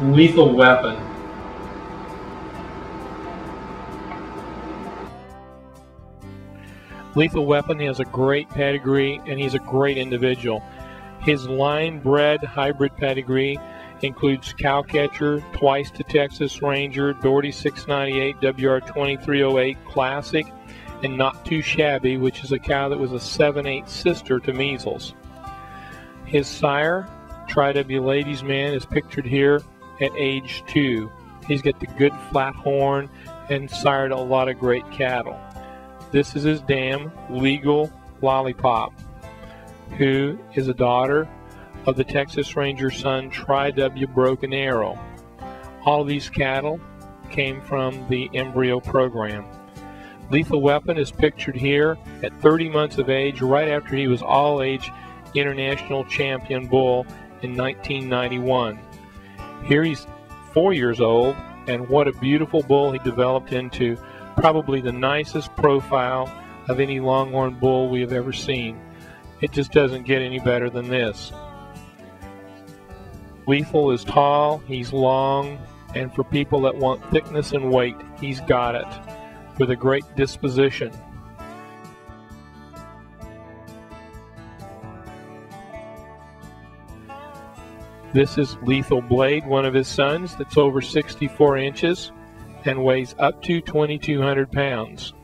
Lethal Weapon. Lethal Weapon has a great pedigree and he's a great individual. His line bred hybrid pedigree includes Cowcatcher, twice to Texas Ranger, Doherty 698, WR 2308 Classic, and Not Too Shabby, which is a cow that was a 7-8 sister to Measles. His sire, Tri-W Lady's Man, is pictured here at age 2. He's got the good flat horn and sired a lot of great cattle. This is his dam, Legal Lollipop, who is a daughter of the Texas Ranger son Tri-W Broken Arrow. All these cattle came from the embryo program. Lethal Weapon is pictured here at 30 months of age, right after he was all age international champion bull in 1991. Here he's four years old, and what a beautiful bull he developed into probably the nicest profile of any longhorn bull we have ever seen. It just doesn't get any better than this. Lethal is tall, he's long, and for people that want thickness and weight, he's got it, with a great disposition. This is Lethal Blade, one of his sons, that's over 64 inches and weighs up to 2,200 pounds.